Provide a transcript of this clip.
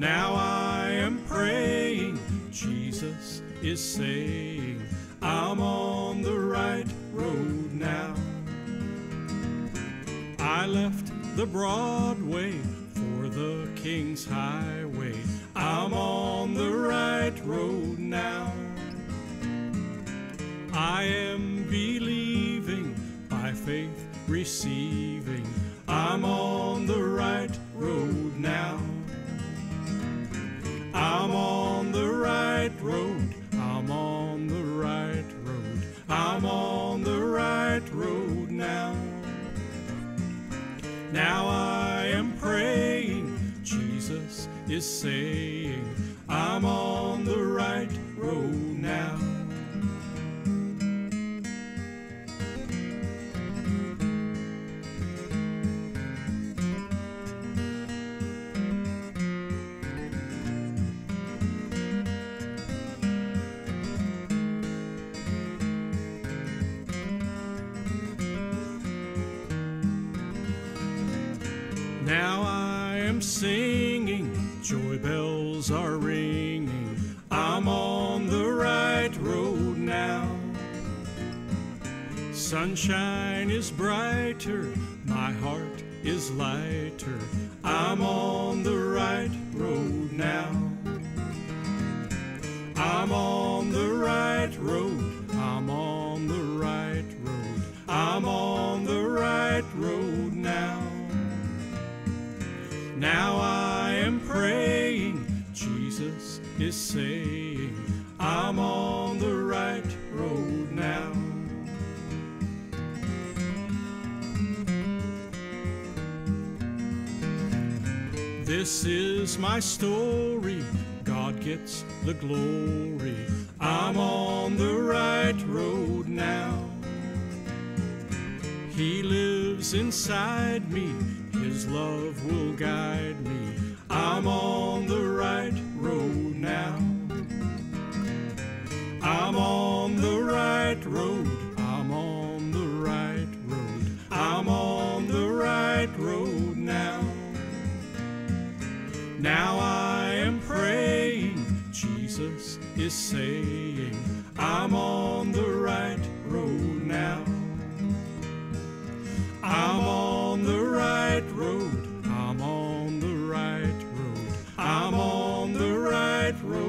Now I am praying, Jesus is saying, I'm on the right road now. I left the broad way for the King's highway. I'm on the right road now. I am believing by faith receiving. I'm on the right road now. Jesus is saying, I'm on the right road now. Now I am singing, joy bells are ringing. I'm on the right road now. Sunshine is brighter, my heart is lighter. I'm on the right road now. I'm on the right road. I'm on the right road. I'm on the right road now. Now Is saying, I'm on the right road now. This is my story, God gets the glory. I'm on the right road now. He lives inside me, His love will guide me. I'm on the I'm on the right road. I'm on the right road. I'm on the right road now. Now I am praying, Jesus is saying, I'm on the right road now. I'm on the right road. I'm on the right road. I'm on the right road